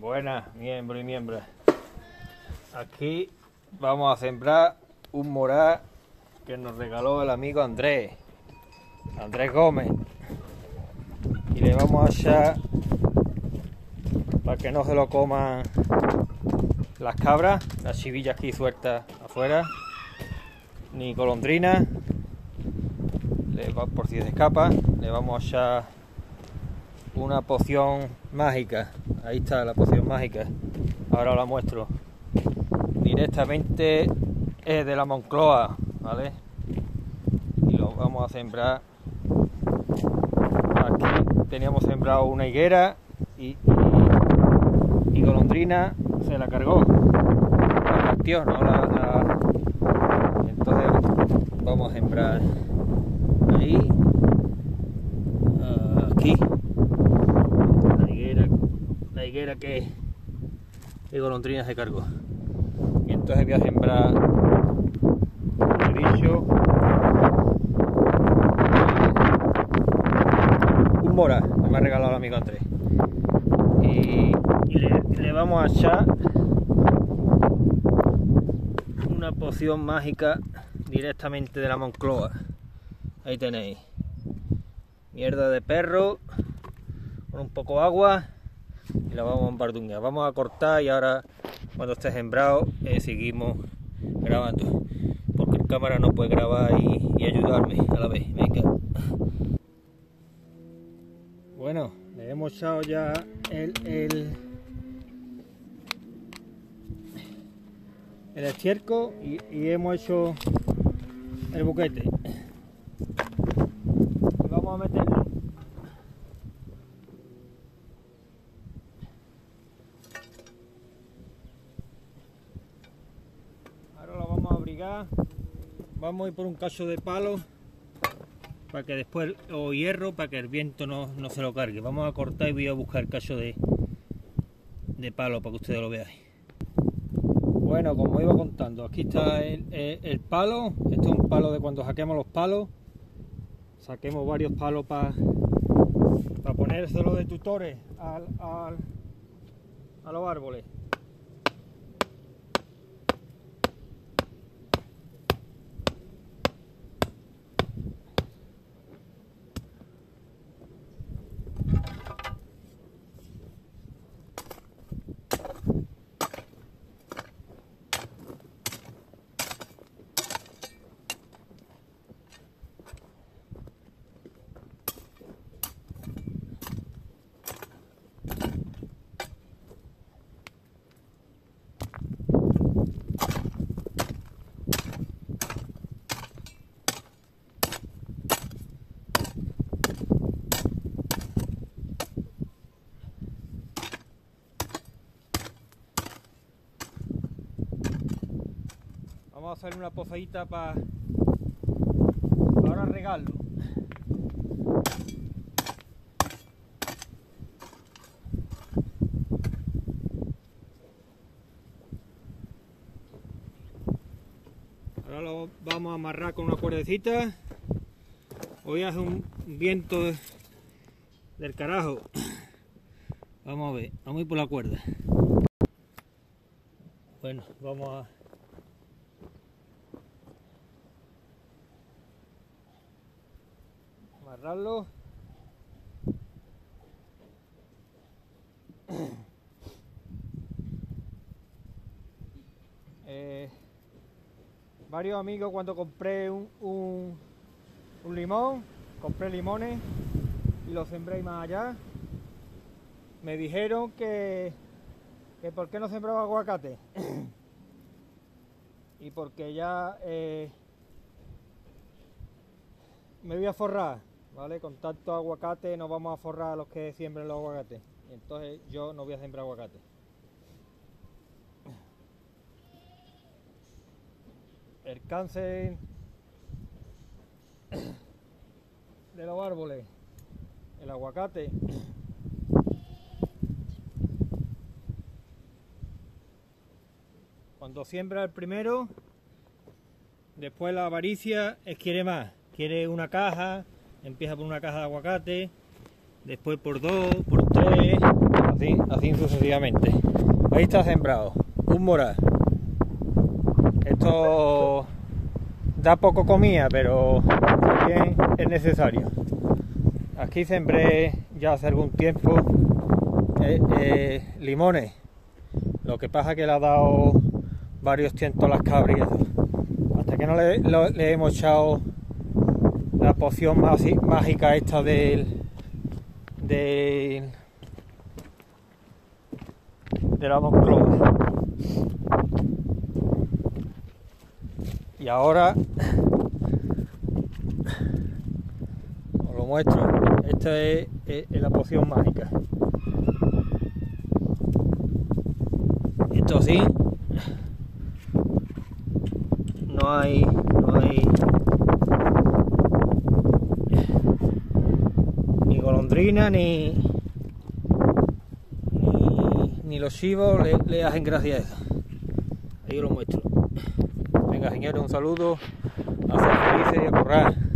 Buenas, miembros y miembros. Aquí vamos a sembrar un morar que nos regaló el amigo Andrés, Andrés Gómez. Y le vamos a echar para que no se lo coman las cabras, las chivillas aquí sueltas afuera, ni golondrinas. Le va- por si se escapa, le vamos a echar una poción mágica. Ahí está la poción mágica. Ahora la muestro. Directamente es de la Moncloa, ¿vale? Y lo vamos a sembrar. Aquí teníamos sembrado una higuera y, y, golondrina se la cargó. La partió, Entonces vamos a sembrar ahí. Aquí la higuera que de golondrina se cargó. Y entonces voy a sembrar bicho, un mora que me ha regalado el amigo Andrés. Y, le, le vamos a echar una poción mágica directamente de la Moncloa. Ahí tenéis. Mierda de perro con un poco de agua y la vamos a embardungar. Vamos a cortar y ahora cuando esté sembrado eh, seguimos grabando. Porque el cámara no puede grabar y, ayudarme a la vez. Venga. Bueno, le hemos echado ya el, el, el y, y hemos hecho el buquete. Y vamos a meterlo Ahora lo vamos a abrigar. Vamos a ir por un cacho de palo para que después, o hierro, para que el viento no, no se lo cargue. Vamos a cortar y voy a buscar cacho de, de palo para que ustedes lo vean. Bueno, como iba contando, aquí está el, el- palo. Este es un palo de cuando saquemos los palos. Saquemos varios palos para para ponérselo de tutores al, al- a los árboles. Vamos a hacer una pozadita para ahora regarlo. Ahora lo vamos a amarrar con una cuerdecita. Hoy hace un viento de- del carajo. Vamos a ver, vamos a ir por la cuerda. Bueno, vamos a Eh, varios amigos cuando compré un, un, un limón, compré limones y los sembré más allá, me dijeron que, que por qué no sembraba aguacate. y porque ya eh, me voy a forrar, ¿vale? Con tanto aguacate no vamos a forrar a los que siembren los aguacates. Y entonces yo no voy a sembrar aguacate. El cáncer de los árboles, el aguacate. Cuando siembra el primero, después la avaricia quiere más. Quiere una caja, empieza por una caja de aguacate, después por dos, por tres, así, así sucesivamente. Ahí está sembrado, un moral. Esto da poco comida, pero también es necesario. Aquí sembré ya hace algún tiempo eh, eh, limones. Lo que pasa que le ha dado varios tientos a las cabras. Hasta que no le, hemos echado la poción mágica esta del, del de la Y ahora os lo muestro. Esta es, la poción mágica. Esto sí. No hay. No hay. Ni ni. Ni, los chivos le, hacen gracia a eso. Ahí os lo muestro. Venga, señores, un saludo. A ser felices y a correr.